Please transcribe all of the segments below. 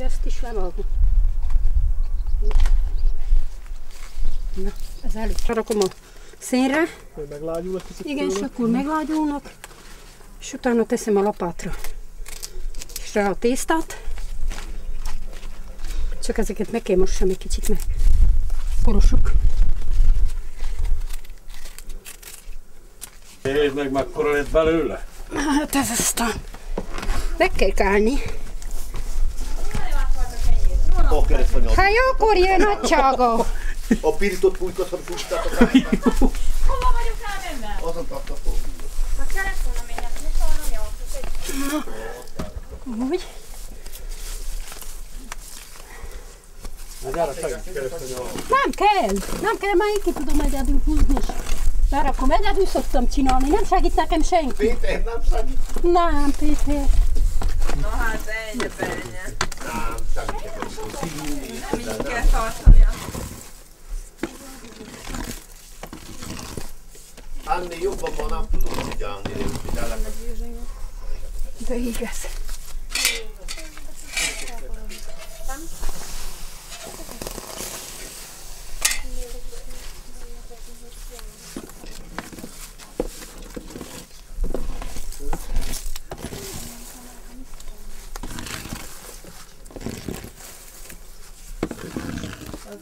még ezt is levágom. Na, ez elég. Rakom a szénre. Hogy meglágyul egy picit Igen, és akkor meglágyulnak, és utána teszem a lapátra. És rá a tésztát. Csak ezeket meg kell mossam egy kicsit, mert porosok. Nézd meg, mekkora lett belőle. Hát ez aztán meg kell kálni. A keresztanyag. Hát jókor jön nagysága. A pirított pulykat, ha pusztáltak. Hova vagyok rá benne? Azon tartatok. Ha kellett volna még ezt, most arra mi autót egy Úgy. Nem kell, nem kell, már én ki tudom egyedül húzni. és Berakom, egyedül szoktam csinálni, nem segít nekem senki. Péter nem segít. Nem, Péter. Na hát, ennyi bennye. Így kell tartania. Ennél jobban ma nem tudom figyelek. De igaz. Na.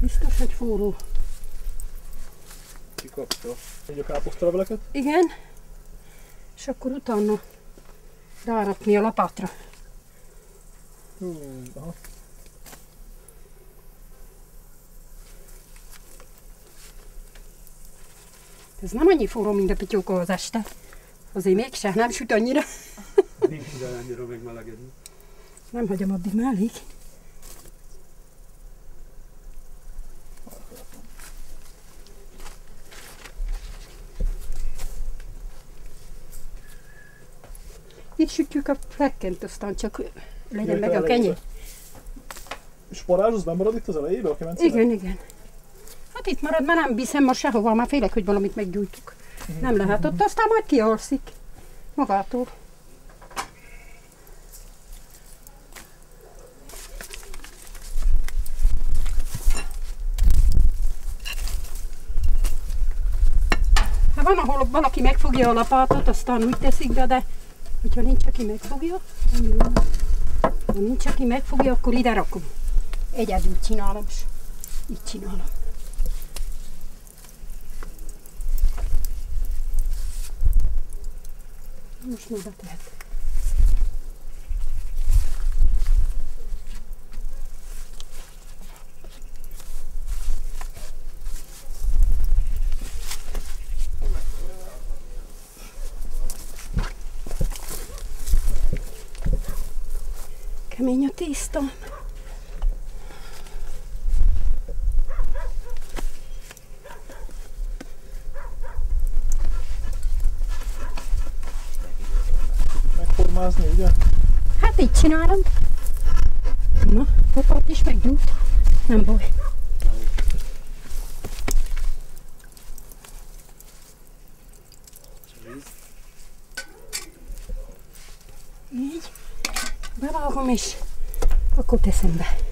Biztos, hogy forró. Kikapta. Egy a káposztaleveleket. Igen. És akkor utána rárakni a lapátra. Aha. Ez nem annyi forró, mint a pityóka az este. Azért mégse, nem süt annyira. Nincs annyira megmelegedni. Nem hagyom addig mellé. Itt sütjük a flekkent, aztán csak legyen meg a kenyér. És parázs az nem marad itt az elejébe a kemencének? Igen, igen. Hát itt marad, mert nem viszem most sehova, már félek, hogy valamit meggyújtuk. Nem lehet ott, aztán majd kialszik. Magától. Hát van, ahol valaki megfogja a lapátot, aztán úgy teszik be, de hogyha nincs, aki megfogja, nem jó. Ha nincs, aki megfogja, akkor ide rakom. Egyedül csinálom, és így csinálom. Most már betehet. Kemény a tészta. Megformázni, ugye? Hát így csinálom. Na, popát is meggyújt. Nem baj. Így. Bevágom és akkor teszem be.